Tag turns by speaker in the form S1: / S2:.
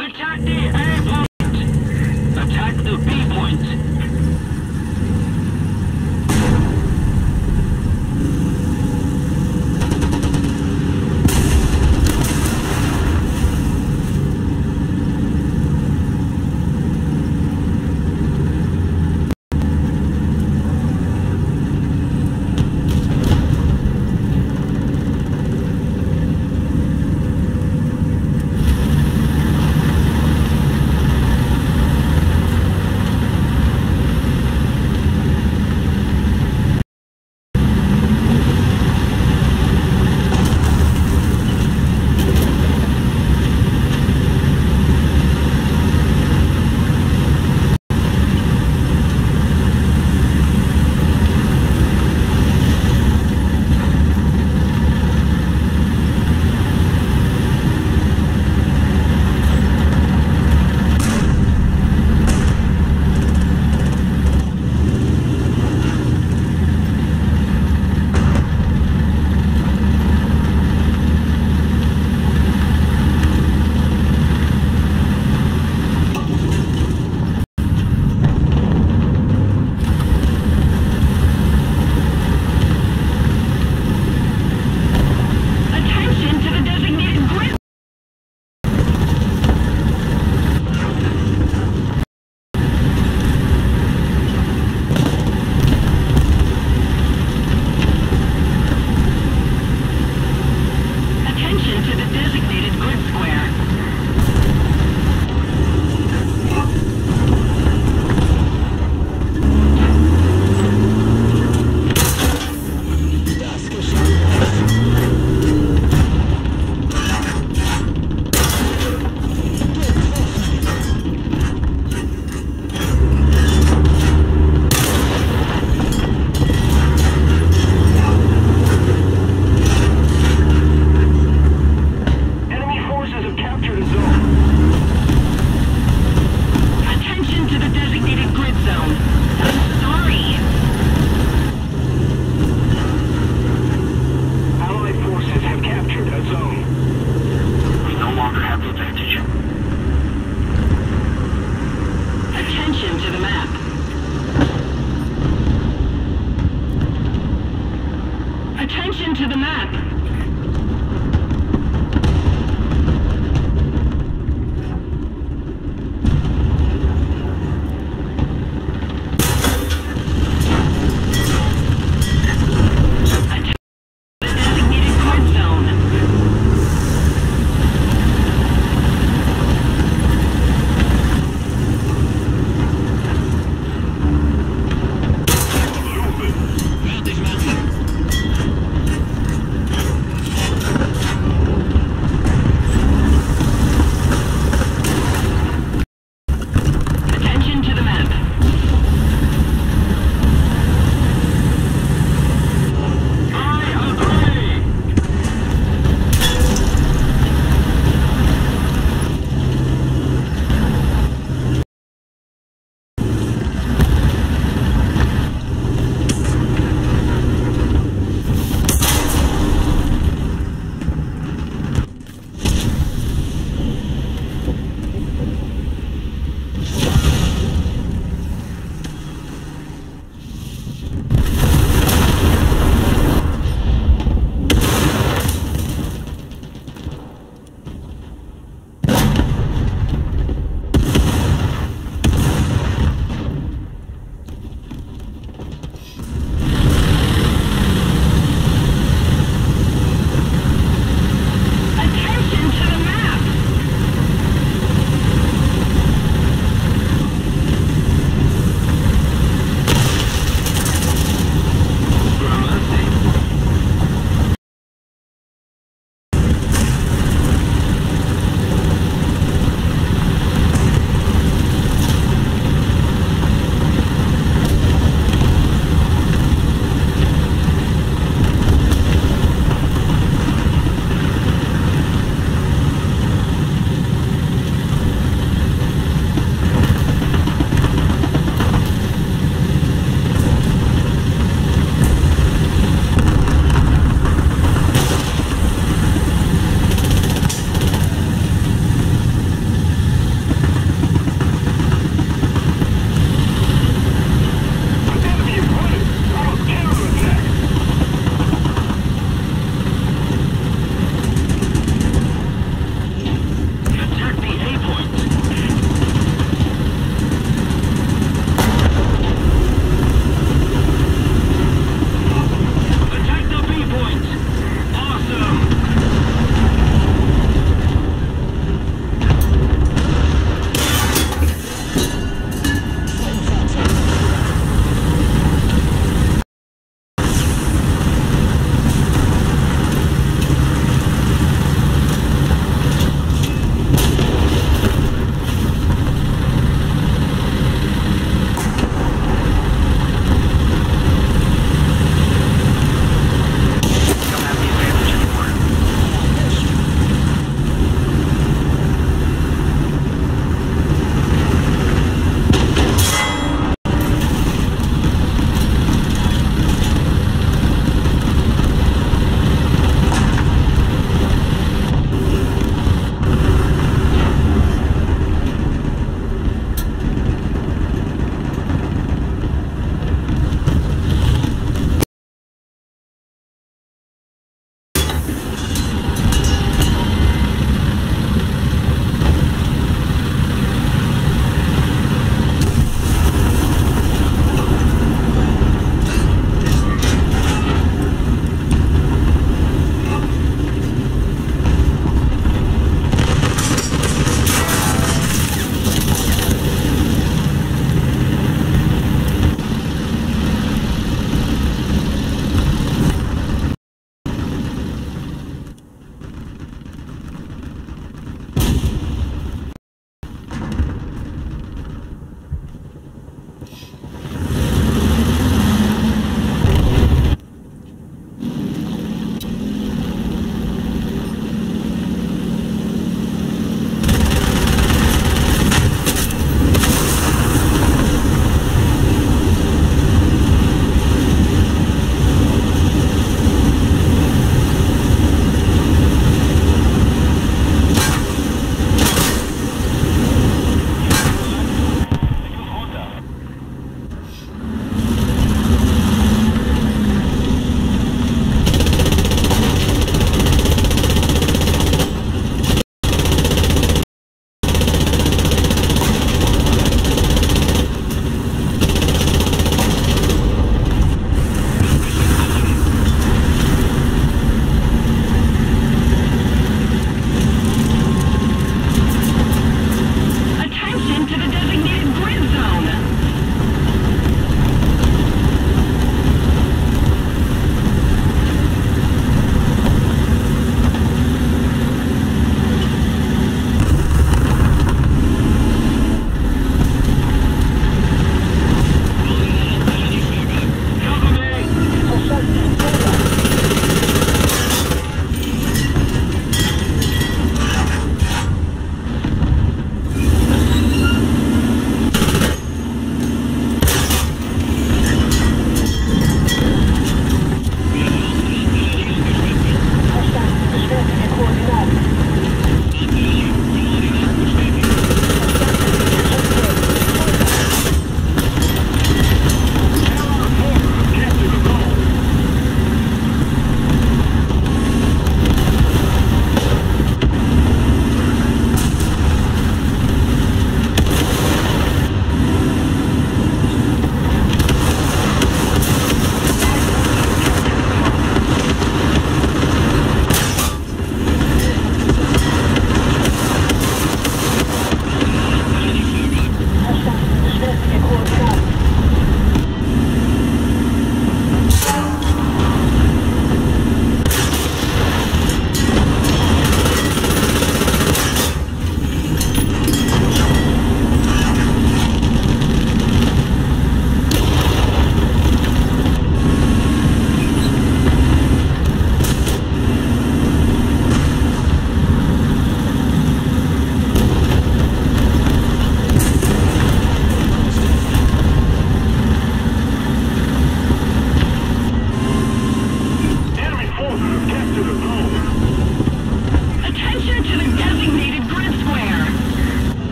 S1: Attack the
S2: eh?